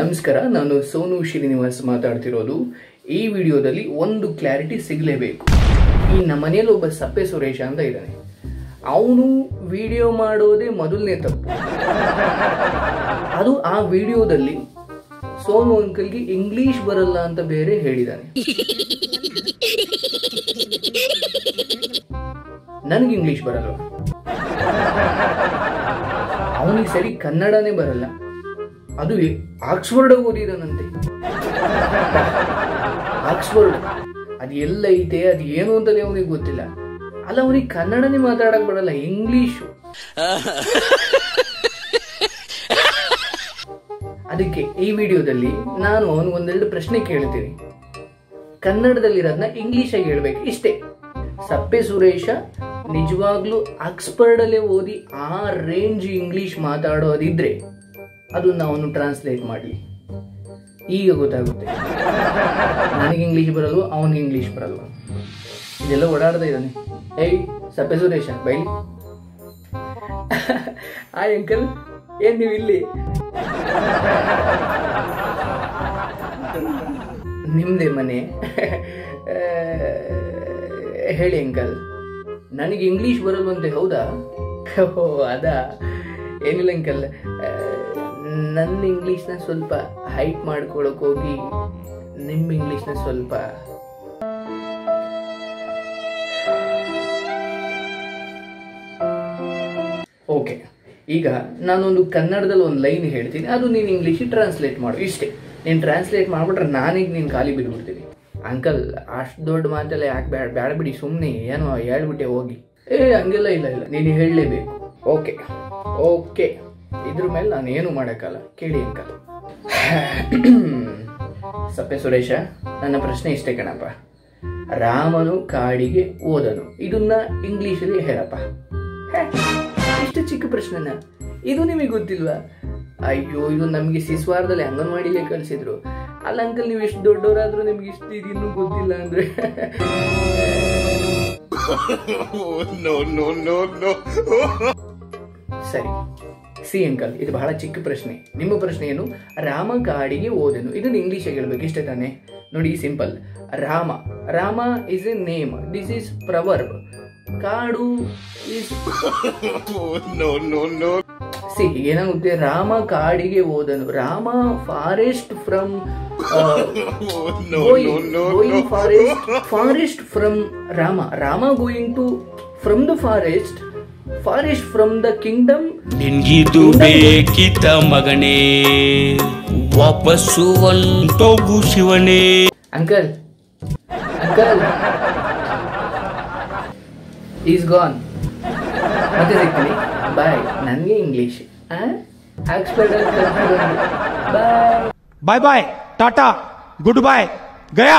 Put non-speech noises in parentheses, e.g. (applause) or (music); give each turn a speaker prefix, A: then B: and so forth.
A: ನಮಸ್ಕಾರ, ನಾನು ಸೋನು ಶ್ರೀನಿವಾಸ್ ಮಾತಾಡ್ತಿರೋದು. ಈ ವಿಡಿಯೋದಲ್ಲಿ ಒಂದು ಕ್ಲಾರಿಟಿ ಸಿಗಲೇಬೇಕು. ಈ ನಮ್ಮ ಮನೆಯಲ್ಲಿ ಒಬ್ಬ ಸಪ್ಪೆ ಸುರೇಶ ಅಂತ ಇದ್ದಾನೆ. ಅವನು ವಿಡಿಯೋ ಮಾಡೋದೇ ಮೊದಲನೇ ತಪ್ಪು. ಅದು ಆ ವಿಡಿಯೋದಲ್ಲಿ ಸೋನು ಅಂಕಲ್ಗೆ ಇಂಗ್ಲಿಷ್ ಬರಲ್ಲ ಅಂತ ಬೇರೆ ಹೇಳಿದ್ದಾನೆ ನನಗೆ ಇಂಗ್ಲಿಷ್ ಬರಲ್ಲ. ಅವನಿಗೆ ಸರಿ ಕನ್ನಡನೇ ಬರಲ್ಲ. ಅದು ಆಕ್ಸ್ಫರ್ಡ್ ಓದಿದನಂತೆ ಆಕ್ಸ್ಫರ್ಡ್. ಅದು ಎಲ್ಲ ಐತೆ, ಅದು ಏನು ಅಂತಲೇ ಅವನಿಗೆ ಗೊತ್ತಿಲ್ಲ. ಅಲ್ಲ, ಅವನಿಗೆ ಕನ್ನಡನೇ ಮಾತಾಡಕ್ ಬರಲ್ಲ, ಇಂಗ್ಲಿಷು. ಅದಕ್ಕೆ ಈ ವಿಡಿಯೋದಲ್ಲಿ ನಾನು ಅವನು ಒಂದೆರಡು ಪ್ರಶ್ನೆ ಕೇಳ್ತೀನಿ. ಕನ್ನಡದಲ್ಲಿರೋದನ್ನ ಇಂಗ್ಲಿಷಾಗಿ ಹೇಳ್ಬೇಕು, ಇಷ್ಟೇ. ಸಪ್ಪೆ ಸುರೇಶ, ನಿಜವಾಗ್ಲೂ ಆಕ್ಸ್ಫರ್ಡ್ ಅಲ್ಲೇ ಓದಿ ಆ ರೇಂಜ್ ಇಂಗ್ಲಿಷ್ ಮಾತಾಡೋದಿದ್ರೆ ಅದನ್ನ ಅವನು ಟ್ರಾನ್ಸ್ಲೇಟ್ ಮಾಡಲಿ ಈಗ ಗೊತ್ತಾಗುತ್ತೆ. ನನಗೆ ಇಂಗ್ಲೀಷ್ ಬರಲ್ವ ಅವನಿಗೆ ಇಂಗ್ಲಿಷ್ ಬರಲ್ವ. ಇದೆಲ್ಲ ಓಡಾಡ್ತಾ ಇದ್ದಾನೆ. ಏಯ್ ಸಪ್ಪೆ ಸುರೇಶ ಬೈಲಿ. ಆಯ್ ಅಂಕಲ್ ಏನ್ ನೀವು ಇಲ್ಲಿ? ನಿಮ್ಮದೇ ಮನೆ. ಹೇಳಿ ಅಂಕಲ್ ನನಗೆ ಇಂಗ್ಲೀಷ್ ಬರಲ್ವಂತೆ ಹೌದಾ? ಓ ಅದಾ? ಏನಿಲ್ಲ ಅಂಕಲ್ ಆ, ನನ್ನ ಇಂಗ್ಲೀಷ್ನ ಸ್ವಲ್ಪ ಹೈಟ್ ಮಾಡ್ಕೊಳಕ್ ಹೋಗಿ, ನಿಮ್ಮ ಇಂಗ್ಲೀಷ್ನ ಸ್ವಲ್ಪ. ಓಕೆ ಈಗ ನಾನೊಂದು ಕನ್ನಡದಲ್ಲಿ ಒಂದು ಲೈನ್ ಹೇಳ್ತೀನಿ. ಅದು ನೀನು ಇಂಗ್ಲೀಷಿಗೆ ಟ್ರಾನ್ಸ್ಲೇಟ್ ಮಾಡು. ಇಷ್ಟೇ. ನೀನು ಟ್ರಾನ್ಸ್ಲೇಟ್ ಮಾಡಿಬಿಟ್ರೆ ನಾನೀಗ ನೀನು ಖಾಲಿ ಬಿಟ್ಬಿಡ್ತೀನಿ ಅಂಕಲ್ ಅಷ್ಟು ದೊಡ್ಡ ಮಾತೆಲ್ಲ ಯಾಕೆ ಬೇಡ ಬೇಡ ಬಿಡಿ ಸುಮ್ಮನೆ ಏನೋ ಹೇಳ್ಬಿಟ್ಟೆ ಹೋಗಿ. ಏ, ಹಂಗೆಲ್ಲ ಇಲ್ಲ ಇಲ್ಲ. ನೀನು ಹೇಳಲೇಬೇಕು. ಓಕೆ ಓಕೆ ಇದ್ರ ಮೇಲೆ ನಾನು ಏನು ಮಾಡೋಕ್ಕಲ್ಲ? ಕೇಳಿ ಅಂಕಲ್. ಸಪ್ಪೆ ಸುರೇಶ ನನ್ನ ಪ್ರಶ್ನೆ ಇಷ್ಟೇ ಕಣಪ್ಪ. ರಾಮನು ಕಾಡಿಗೆ ಓದನು ಇದನ್ನ ಇಂಗ್ಲೀಷಲ್ಲಿ ಹೇಳಪ್ಪ. ಇಷ್ಟು ಚಿಕ್ಕ ಪ್ರಶ್ನೆನ. ಇದು ನಿಮಗೆ ಗೊತ್ತಿಲ್ವಾ? ಅಯ್ಯೋ ಇದು ನಮಗೆ ಸಿಸ್ವಾರದಲ್ಲಿ ಅಂಗನವಾಡಿಲೇ ಕಲಿಸಿದ್ರು ಅಲ್ಲ ಅಂಕಲ್ ನೀವು ಎಷ್ಟು ದೊಡ್ಡವರಾದ್ರೂ ನಿಮ್ಗೆ ಇಷ್ಟು ಇದನ್ನು ಗೊತ್ತಿಲ್ಲ ಅಂದ್ರೆ? (laughs)
B: No.
A: ಸರಿ. ಸಿ ಅಂಕಲ್ ಇದು ಬಹಳ ಚಿಕ್ಕ ಪ್ರಶ್ನೆ. ನಿಮ್ಮ ಪ್ರಶ್ನೆ ಏನು ರಾಮ ಕಾಡಿಗೆ ಓದನು. ಇದನ್ನು ಇಂಗ್ಲೀಷ್ ಹೇಳ್ಬೇಕು ಇಷ್ಟೇ ತಾನೆ? ನೋಡಿ simple Rama. Rama is a name this is proverb ಕಾಡು ಇಸ್. ಸಿ ಏನಾಗುತ್ತೆ? ರಾಮ ಕಾಡಿಗೆ ಓದನು. Rama forest from. Forest forest from Rama. Rama going to from the forest forest from the kingdom
C: निंगी दुबे कित मगने वापस वल
A: तो शिवने uncle uncle he is gone ಮತ್ತೆ ಸಿಗ್ತೀನಿ. ಬಾಯ್ ನನಗೆ English bye
D: bye bye tata goodbye Gaya